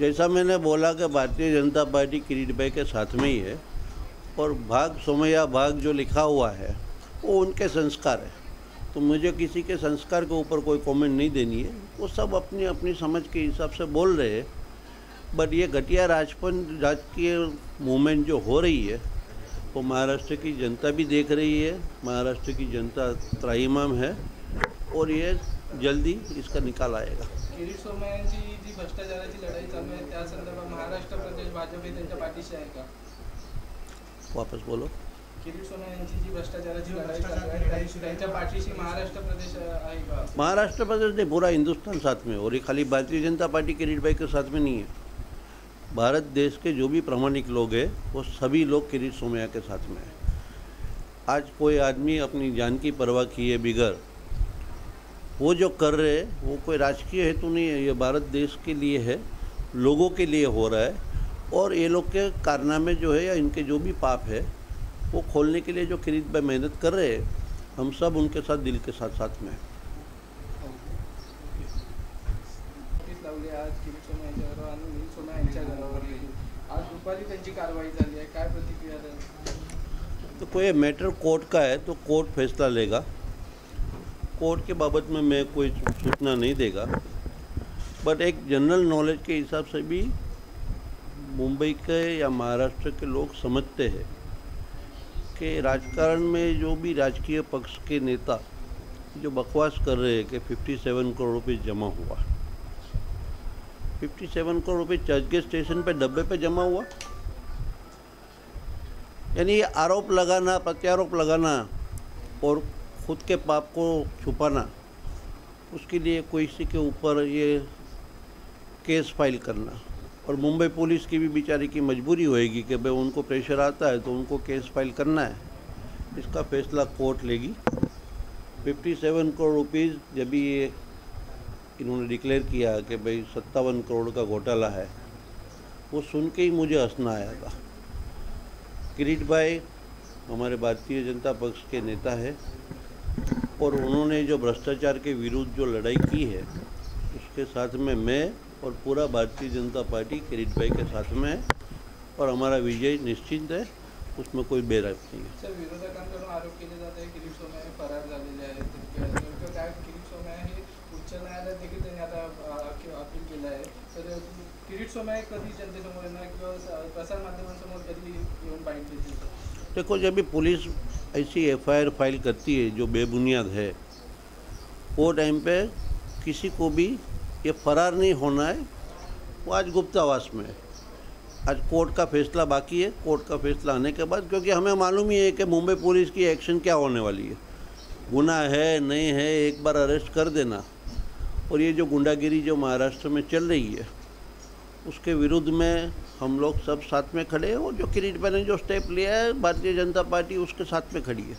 जैसा मैंने बोला कि भारतीय जनता पार्टी किरीट भाई के साथ में ही है और भाग सोमैया भाग जो लिखा हुआ है, वो उनके संस्कार है। तो मुझे किसी के संस्कार के ऊपर कोई कमेंट नहीं देनी है। वो सब अपनी अपनी समझ के हिसाब से बोल रहे हैं। बट ये घटिया राजपन राजकीय मूवमेंट जो हो रही है वो महाराष्ट्र की जनता भी देख रही है महाराष्ट्र की जनता त्राईमाम है और ये जल्दी इसका निकाल आएगा। किरीट सोमय्यांची जी भ्रष्टाचाराची लढाई चालू आहे त्या संदर्भात महाराष्ट्र प्रदेश भाजप हे त्यांच्या पाठीशी आहे का? वापस बोलो। किरीट सोमय्यांची जी भ्रष्टाचाराची लढाई चालू आहे त्यांच्या पाठीशी महाराष्ट्र प्रदेश आहे का? महाराष्ट्र प्रदेश नहीं पूरा हिंदुस्तान साथ में और ये खाली भारतीय जनता पार्टी किरीट भाई के साथ में नहीं है। भारत देश के जो भी प्रामाणिक लोग हैं, वो सभी लोग किरीट सोमैया के साथ में है। आज कोई आदमी अपनी जान की परवाह किए बिगर वो जो कर रहे हैं, वो कोई राजकीय हेतु नहीं है, ये भारत देश के लिए है, लोगों के लिए हो रहा है। और ये लोग के कारनामे जो है या इनके जो भी पाप है, वो खोलने के लिए जो किरीट भाई मेहनत कर रहे हैं, हम सब उनके साथ दिल के साथ साथ में हैं। आज सोमय्यांच्या घरावर आणि यांच्या घरावर आज दुपारी त्यांची कारवाई झाली आहे. काय प्रतिक्रिया तो कोई मैटर कोर्ट का है तो कोर्ट फैसला लेगा। कोर्ट के बाबत में मैं कोई सूचना नहीं देगा। बट एक जनरल नॉलेज के हिसाब से भी मुंबई के या महाराष्ट्र के लोग समझते हैं कि राजकारण में जो भी राजकीय पक्ष के नेता जो बकवास कर रहे हैं कि 57 करोड़ रुपये जमा हुआ। 57 करोड़ रुपए चर्चगेट स्टेशन पे डब्बे पे जमा हुआ। यानी ये आरोप लगाना, प्रत्यारोप लगाना और खुद के पाप को छुपाना, उसके लिए कोई के ऊपर ये केस फ़ाइल करना। और मुंबई पुलिस की भी बेचारी की मजबूरी होएगी कि भाई उनको प्रेशर आता है तो उनको केस फ़ाइल करना है। इसका फैसला कोर्ट लेगी। 57 करोड़ रुपीस जब ये इन्होंने डिक्लेयर किया कि भाई सत्तावन करोड़ का घोटाला है, वो सुन के ही मुझे हंसना आया था। किरीट भाई, हमारे भारतीय जनता पक्ष के नेता है और उन्होंने जो भ्रष्टाचार के विरुद्ध जो लड़ाई की है, उसके साथ में मैं और पूरा भारतीय जनता पार्टी किरीट भाई के साथ में है और हमारा विजय निश्चित है, उसमें कोई बेराब नहीं है सर विरोधकांकडून आरोप केले जात आहे किरीट सोमय्या हे फरार झालेले आहेत नेमकं काय किरीट सोमय्या हे देखील त्यांनी आता अपील केलं आहे तर कधी जनतेसमोर येणार किंवा कधी येऊन देतील देखो, जब भी पुलिस ऐसी एफआईआर फ़ाइल करती है, जो बेबुनियाद है, वो टाइम पे किसी को भी ये फरार नहीं होना है, वो आज गुप्तावास में है। आज कोर्ट का फैसला बाकी है, कोर्ट का फैसला आने के बाद, क्योंकि हमें मालूम ही है कि मुंबई पुलिस की एक्शन क्या होने वाली है। गुना है, नहीं है, एक बार अरेस्ट कर देना। और ये जो गुंडागिरी जो महाराष्ट्र में चल रही है, उसके विरुद्ध में हम लोग सब साथ में खड़े हैं और जो किरीट ने जो स्टेप लिया है भारतीय जनता पार्टी उसके साथ में खड़ी है।